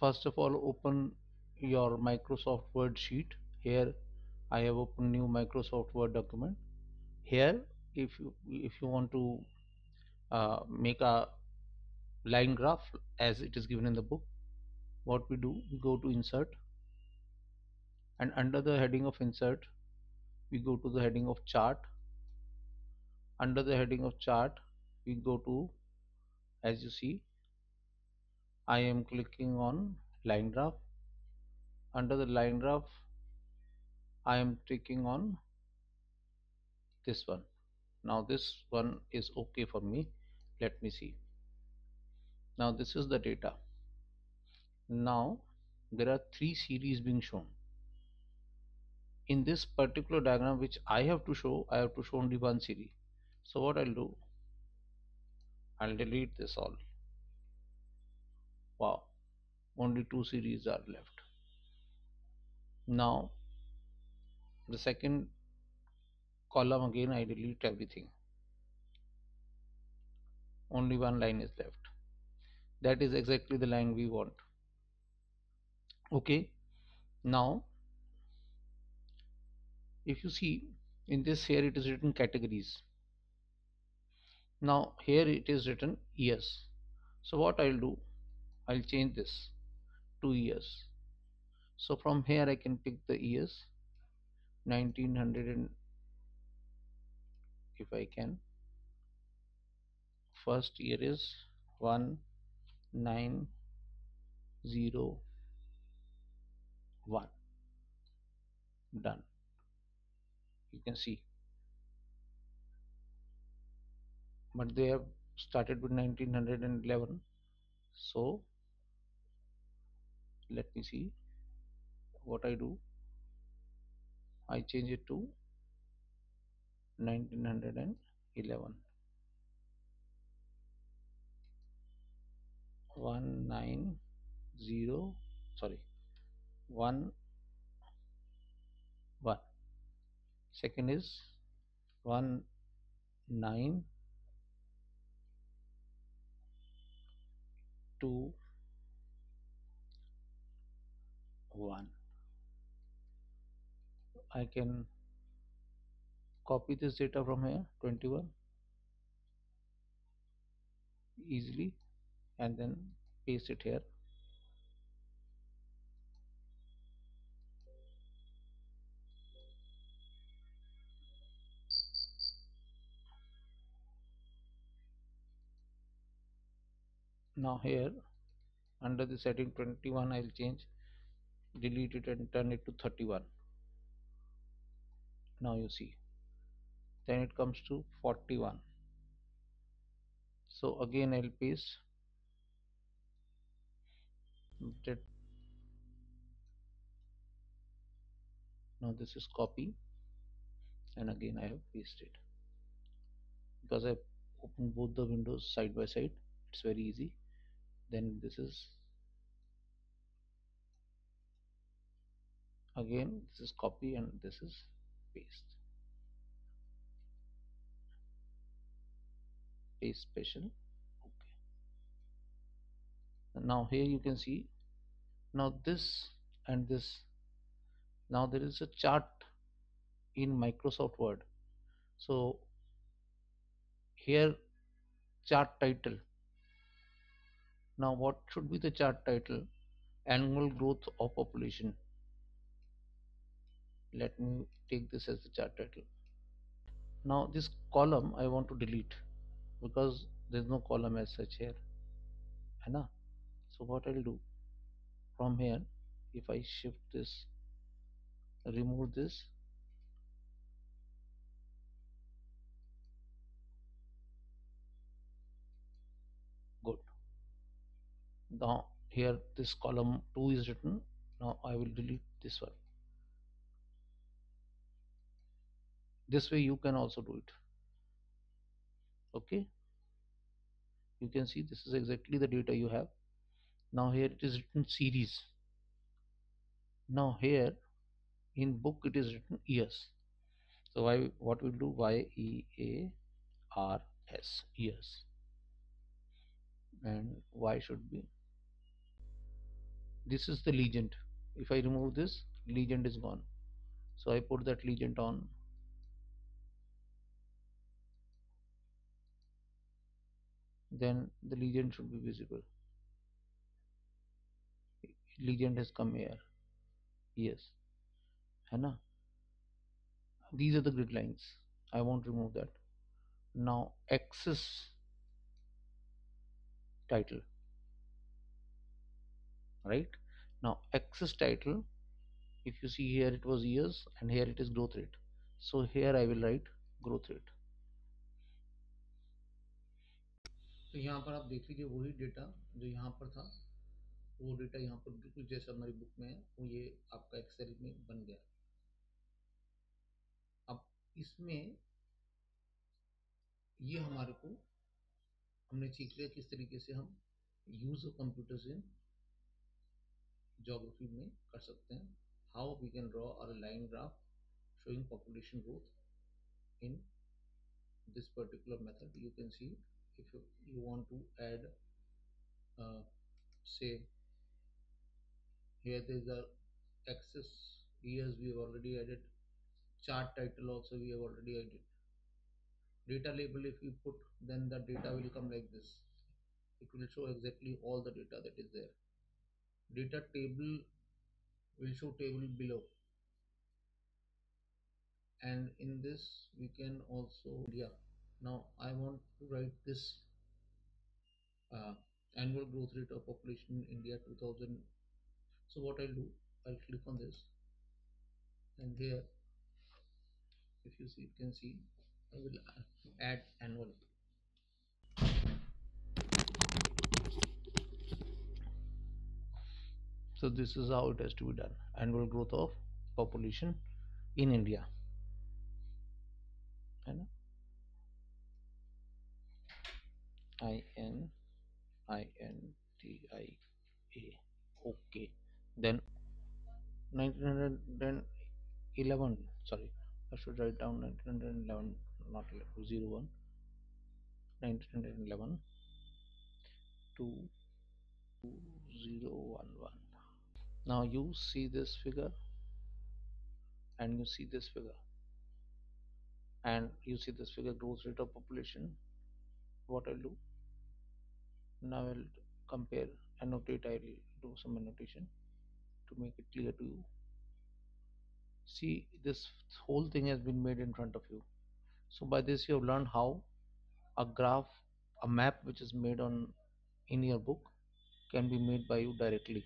first of all open your Microsoft Word sheet. Here I have opened new Microsoft Word document. Here if you if you want to uh, make a line graph as it is given in the book what we do we go to insert. And under the heading of insert we go to the heading of chart. Under the heading of chart we go to as you see I am clicking on line graph. Under the line graph I am clicking on this one. Now this one is okay for me. Let me see. Now this is the data. Now there are three series being shown. In this particular diagram which I have to show I have to show only one series. So what I'll do? I'll delete this all wow. Only two series are left. Now the second column again I delete everything. Only one line is left. That is exactly the line we want. Okay. Now if you see in this here it is written categories. Now here it is written years. So what I'll do I'll change this two years. So from here I can pick the years 1900 and if I can. First year is 1901 done. You can see. But they have started with 1911 so let me see what I do. I change it to 1911 190 sorry 1 1 second is 1 9 2 1 I can copy this data from here 21 easily and then paste it here. Now here under the setting 21 I'll change delete it and turn it to 31 now you see. Then it comes to 41 so again I'll paste that now this is copy. And again I have pasted. Because I opened both the windows side by side it's very easy. Then this is again this is copy and this is paste. Paste special. Okay. And now here you can see now this and this. Now there is a chart in Microsoft Word. So here chart title. Now what should be the chart title? Annual growth of population let me take this as the chart title. Now this column I want to delete because there is no column as such here है so what I'll do from here if I shift this remove this good. Now here this column 2 is written. Now I will delete this one this way you can also do it. Okay? You can see this is exactly the data you have. Now here it is written series. Now here in book it is written years. So why what we'll do? Y e a r s years. And y should be? This is the legend. If I remove this legend is gone. So I put that legend on then the legend should be visible. Legend has come here. Yes. ना these are the grid lines. I won't remove that. Now axis title. Right? Now axis title if you see here it was years and here it is growth rate. So here I will write growth rate तो यहाँ पर आप देख लीजिए वही data जो यहाँ पर था, वो डेटा यहाँ पर बिल्कुल जैसे हमारी बुक में है, वो ये आपका एक्सेल में बन गया। अब इसमें ये हमारे को हमने सीख लिया किस तरीके से हम use of computers in geography में कर सकते हैं। How we can draw a line graph showing population growth in this particular method, you can see if you, you want to add uh, say here there is a axis years we have already added chart title also we have already added. Data label if you put then the data will come like this. It will show exactly all the data that is there. Data table will show table below. And in this we can also yeah now I want to write this uh, annual growth rate of population in India 2000 so what I'll do I'll click on this. And here if you see you can see I will add annual. So this is how it has to be done. Annual growth of population in India. And I N I N T I A. Okay. Then 1911 sorry. I should write down 1911 not 11 01 1911 to 2011 now you see this figure and you see this figure. And you see this figure growth rate of population. What I'll do now I'll compare annotate I'll do some annotation to make it clear to you. See this whole thing has been made in front of you. So by this you have learned how a graph a map which is made on in your book can be made by you directly